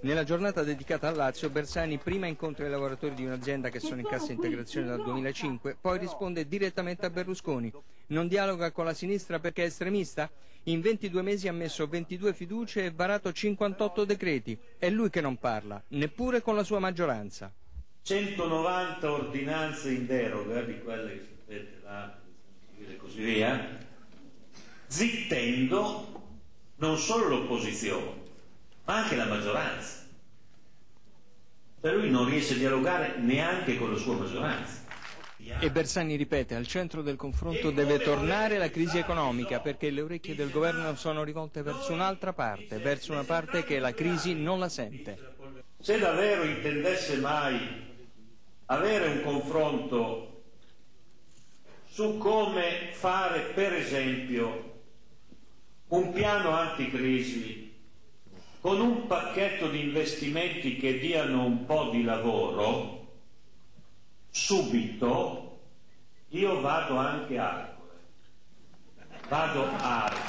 Nella giornata dedicata al Lazio, Bersani prima incontra i lavoratori di un'azienda che sono in cassa integrazione dal 2005, poi risponde direttamente a Berlusconi. Non dialoga con la sinistra perché è estremista? In 22 mesi ha messo 22 fiducie e varato 58 decreti. È lui che non parla, neppure con la sua maggioranza. 190 ordinanze in deroga, di quelle che sapete là, e così via, zittendo non solo l'opposizione, ma anche la maggioranza. Per lui non riesce a dialogare neanche con la sua maggioranza. E Bersani ripete, al centro del confronto deve tornare la crisi economica perché le orecchie del governo sono rivolte verso un'altra parte, verso una parte che la crisi non la sente. Se davvero intendesse mai avere un confronto su come fare per esempio un piano anticrisi con un pacchetto di investimenti che diano un po' di lavoro, subito io vado anche a Arcore. Vado a Arcore.